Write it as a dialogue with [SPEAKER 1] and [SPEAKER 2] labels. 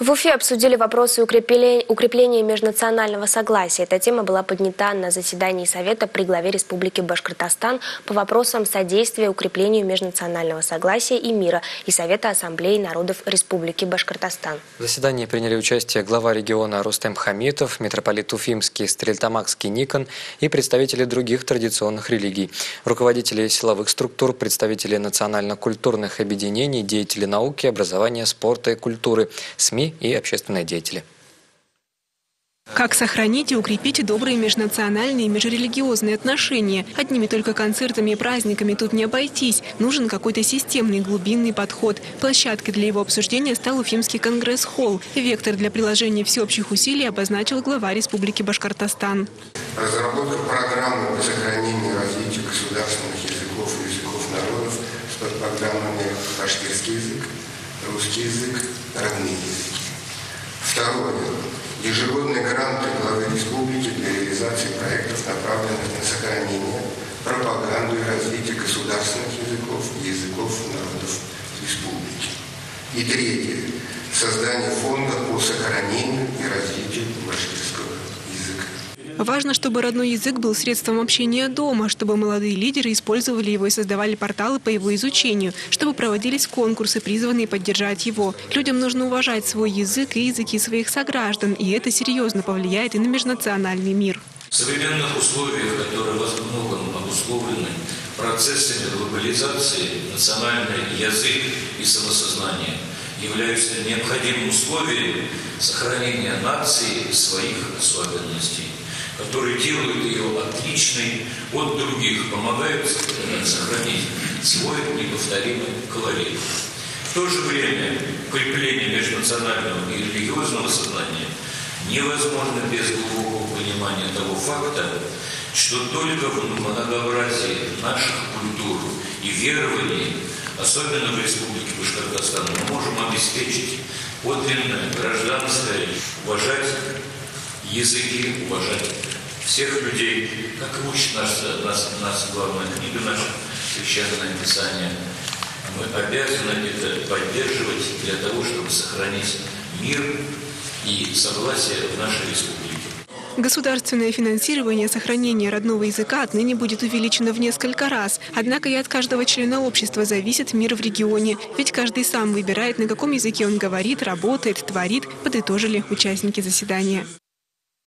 [SPEAKER 1] В Уфе обсудили вопросы укрепления, укрепления межнационального согласия. Эта тема была поднята на заседании Совета при главе Республики Башкортостан по вопросам содействия укреплению межнационального согласия и мира и Совета Ассамблеи народов Республики Башкортостан.
[SPEAKER 2] В заседании приняли участие глава региона Рустем Хамитов, митрополит Уфимский Стрельтамакский Никон и представители других традиционных религий, руководители силовых структур, представители национально-культурных объединений, деятели науки, образования, спорта и культуры, СМИ и общественные деятели.
[SPEAKER 3] Как сохранить и укрепить добрые межнациональные и межрелигиозные отношения? Одними только концертами и праздниками тут не обойтись. Нужен какой-то системный глубинный подход. Площадкой для его обсуждения стал Уфимский конгресс-холл. Вектор для приложения всеобщих усилий обозначил глава Республики Башкортостан.
[SPEAKER 4] Разработка программы по сохранению и развитию государственных языков и языков народов с подпрограммами башкирский язык, русский язык, родные языки. Второе. Ежегодные гранты главы республики для реализации проектов, направленных на сохранение, пропаганду и развитие государственных языков и языков народов республики. И третье. Создание фонда по сохранению и развитию башкирского
[SPEAKER 3] Важно, чтобы родной язык был средством общения дома, чтобы молодые лидеры использовали его и создавали порталы по его изучению, чтобы проводились конкурсы, призванные поддержать его. Людям нужно уважать свой язык и языки своих сограждан, и это серьезно повлияет и на межнациональный мир.
[SPEAKER 5] В современных условиях, которые во многом обусловлены процессами глобализации, национальный язык и самосознание являются необходимым условием сохранения нации своих особенностей которые делают ее отличной от других, помогают сохранить свой неповторимый колорит. В то же время укрепление межнационального и религиозного сознания невозможно без глубокого понимания того факта, что только в многообразии наших культур и верований, особенно в Республике Башкортостан, мы можем обеспечить подлинное гражданское, уважать языки, уважать всех людей, как учит нас, нас, нас главная книга наша, Священное Писание. Мы обязаны это поддерживать для того, чтобы сохранить мир и согласие в нашей республике.
[SPEAKER 3] Государственное финансирование сохранения родного языка отныне будет увеличено в несколько раз. Однако и от каждого члена общества зависит мир в регионе. Ведь каждый сам выбирает, на каком языке он говорит, работает, творит, подытожили участники заседания.